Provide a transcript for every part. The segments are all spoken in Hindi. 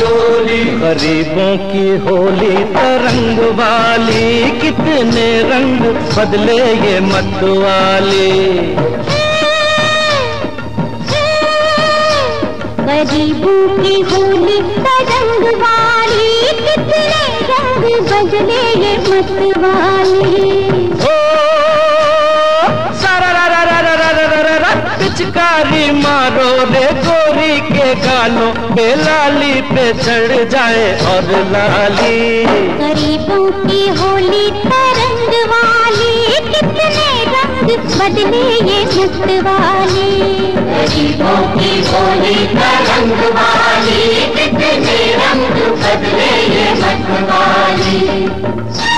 गरीबों की होली तरंग वाली कितने रंग बदले ये मत वाली गरीबों की होली तरंग वाली कितने रंग बदले ये मत वाली पिचकारी मारो रे के गालों बेलाली पे चढ़ जाए और लाली। गरीबों की होली तरंग वाली, कितने रंग बदले ये मत वाली। गरीबों की होली तरंग वाली, कितने रंग बदले ये मत वाली।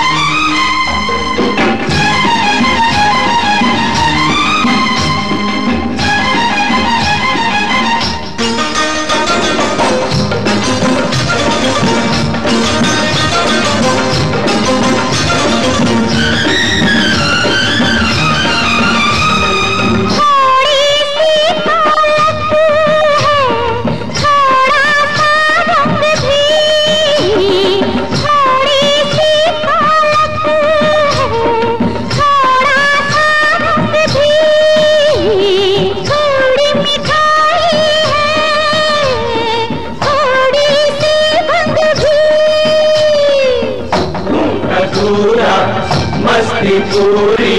मस्ती पूरी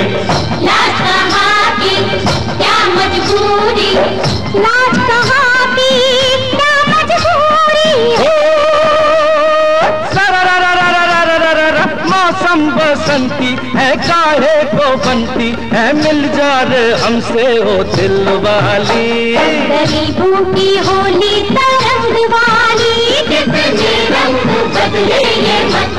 लाज कहाँ की क्या मजबूरी? लाज कहाँ की क्या मजबूरी? मौसम बसंती है काहे को बनती? है मिल जा रे हमसे हो दिल वाली। गरीबों की होली तरंग वाली कितने रंग बदले ये मत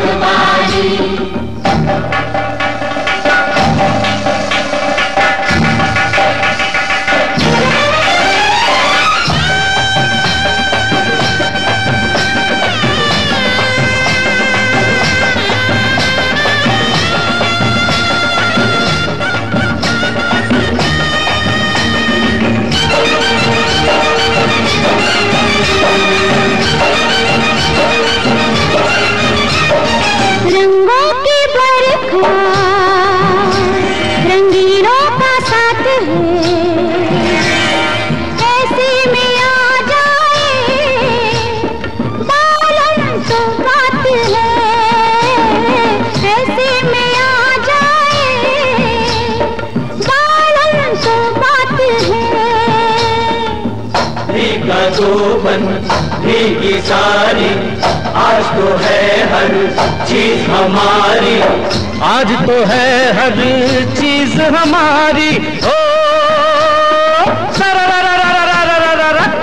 शोभन की सारी। आज तो है हर चीज़ हमारी। आज तो है हर चीज़ हमारी। ओ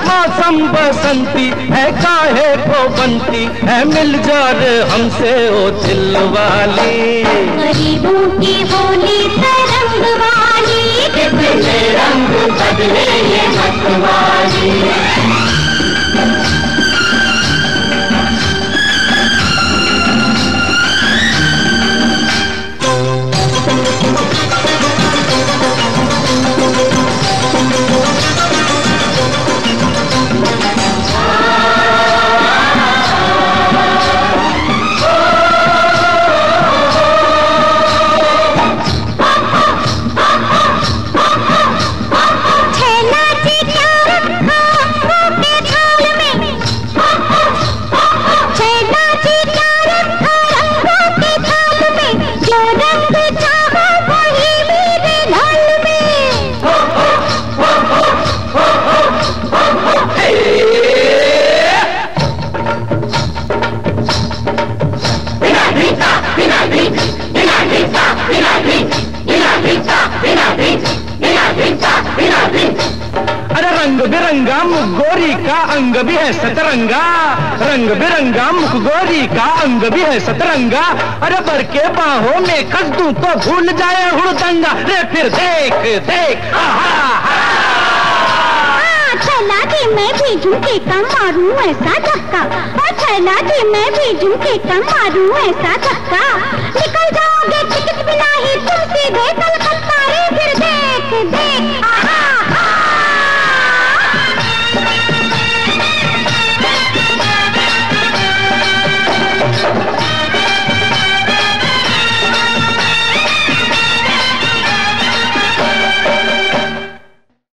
मौसम बसंती है काहे को बनती है मिल जा रे हमसे ओ दिल वाली गरीबों की होली तरंग वाली कितने रंग बदले ये मत बिरंगा मुख गोरी का अंग भी है सतरंगा। रंग बिरंगा मुख गोरी का अंग भी है सतरंगा। अरे बर के बाहों में कस दूँ तो भूल जाए हुड़दंगा रे फिर देख देख। हाँ, छैला मैं भी झुमके कम मारूं ऐसा धक्का। और छैला जी मैं भी झुमके का मारूं ऐसा धक्का। निकल जाओगे टिकट बिना ही तुम सीधे